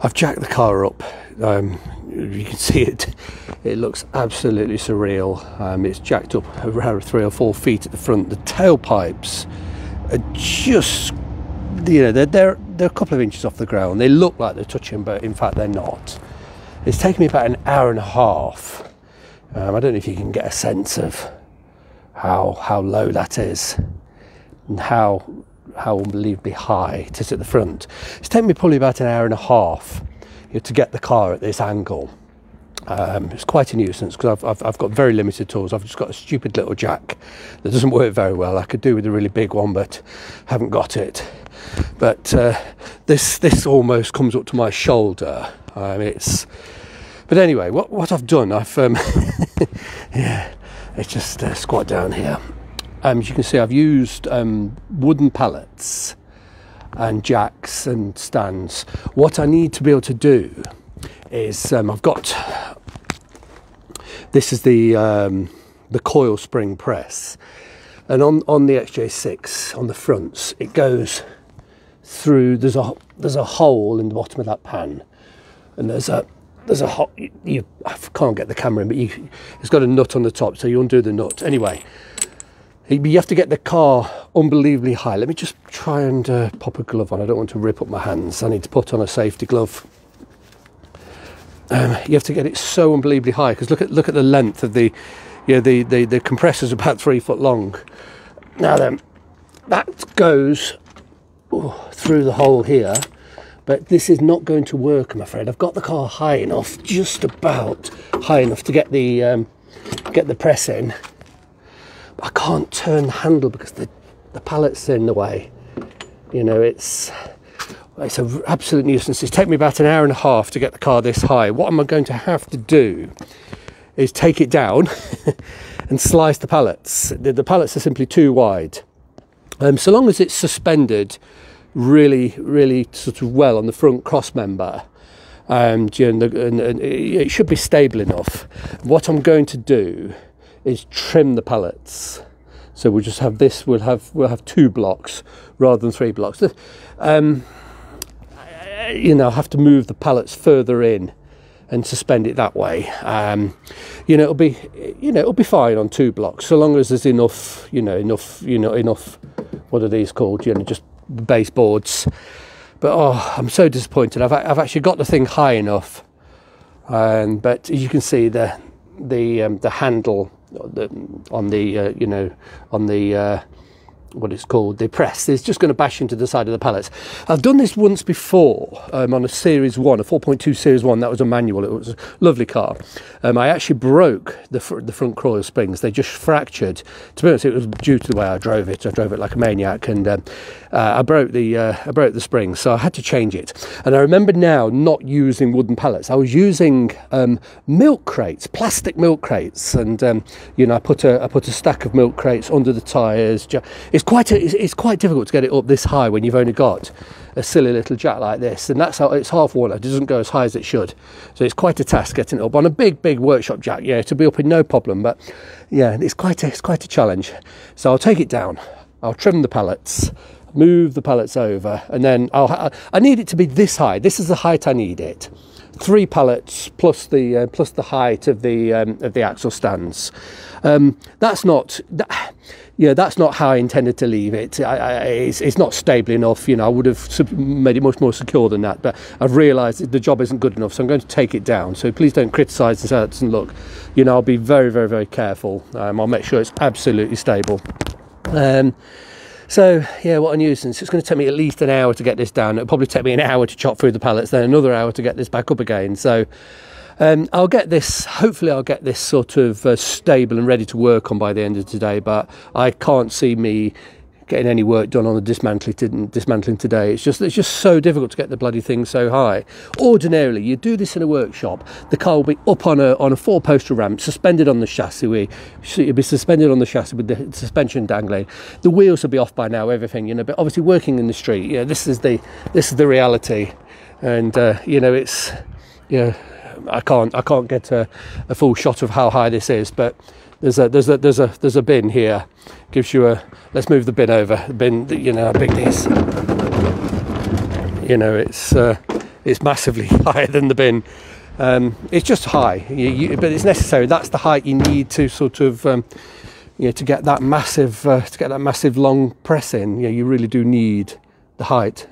I've jacked the car up. Um, you can see it. It looks absolutely surreal. Um, it's jacked up around three or four feet at the front. The tailpipes are just, you know, they're, they're, they're a couple of inches off the ground. They look like they're touching, but in fact they're not. It's taken me about an hour and a half. Um, I don't know if you can get a sense of how how low that is and how how unbelievably high it is at the front. It's taken me probably about an hour and a half you know, to get the car at this angle. Um, it's quite a nuisance because I've, I've, I've, got very limited tools. I've just got a stupid little jack that doesn't work very well. I could do with a really big one, but haven't got it. But uh, this this almost comes up to my shoulder. Um, it's but anyway, what what I've done, I've um, yeah, it's just uh, squat down here. Um, as you can see, I've used um, wooden pallets and jacks and stands. What I need to be able to do is um, I've got this is the um, the coil spring press, and on on the XJ6 on the fronts it goes through. There's a there's a hole in the bottom of that pan, and there's a there's a hot you, you, I can't get the camera in, but you, it's got a nut on the top, so you undo the nut. Anyway, you have to get the car unbelievably high. Let me just try and uh, pop a glove on. I don't want to rip up my hands. I need to put on a safety glove. Um, you have to get it so unbelievably high because look at look at the length of the, yeah, the the the compressor's about three foot long. Now then, that goes through the hole here, but this is not going to work. I'm afraid. I've got the car high enough, just about high enough to get the um, get the press in I can't turn the handle because the, the pallet's are in the way. You know, it's it's an absolute nuisance. It's taken me about an hour and a half to get the car this high. What am I going to have to do is take it down and slice the pallets. The, the, pallets are simply too wide. Um, so long as it's suspended really, really sort of well on the front cross member, um, and, and, and it should be stable enough. What I'm going to do is trim the pallets. So we'll just have this. We'll have we'll have two blocks rather than three blocks. Um, you know, have to move the pallets further in and suspend it that way. Um, you know, it'll be you know it'll be fine on two blocks so long as there's enough you know enough you know enough. What are these called? You know, just baseboards. But oh, I'm so disappointed. I've I've actually got the thing high enough, um, but as you can see the the um, the handle on the uh, you know on the uh, what it's called, the press, is just going to bash into the side of the pallets. I've done this once before um, on a Series 1, a 4.2 Series 1, that was a manual, it was a lovely car. Um, I actually broke the, fr- the front coil springs, they just fractured. To be honest, it was due to the way I drove it, I drove it like a maniac, and um, uh, I broke the uh, I broke the springs, so I had to change it. And I remember now not using wooden pallets, I was using um, milk crates, plastic milk crates, and um, you know, I put, a, I put a stack of milk crates under the tyres it's quite a, it's, it's, quite difficult to get it up this high when you've only got a silly little jack like this, and that's how it's half worn. It doesn't go as high as it should, so it's quite a task getting it up on a big, big workshop jack. Yeah, to be up in no problem, but yeah, it's quite a, it's quite a challenge. So I'll take it down. I'll trim the pallets, move the pallets over, and then I'll. I need it to be this high. This is the height I need it three pallets plus the uh, plus the height of the um, of the axle stands. Um, that's not that, yeah, that's not how I intended to leave it. I, I, it's, it's, not stable enough. You know, I would have made it much more secure than that. But I've realised the job isn't good enough, so I'm going to take it down. So please don't criticise and say it doesn't look. You know, I'll be very, very, very careful. Um, I'll make sure it's absolutely stable. Um, so yeah, what a nuisance! It's going to take me at least an hour to get this down. It'll probably take me an hour to chop through the pallets, then another hour to get this back up again. So um, I'll get this, hopefully, I'll get this sort of uh, stable and ready to work on by the end of today, but I can't see me getting any work done on the dismantling, dismantling today. It's just it's just so difficult to get the bloody thing so high. Ordinarily, you do this in a workshop, the car will be up on a on a four poster ramp, suspended on the chassis. It'll be suspended on the chassis with the suspension dangling. The wheels will be off by now, everything, you know. But obviously, working in the street, yeah, this is the this is the reality, and uh, you know, it's you know I can't I can't get a, a, full shot of how high this is, but there's a there's a there's a there's a bin here. Gives you a let's move the bin over. The bin, you know how big these. You know it's uh, it's massively higher than the bin. Um, it's just high, you, you, but it's necessary. That's the height you need to sort of, um, you know, to get that massive, uh, to get that massive long press in. You know, you really do need the height.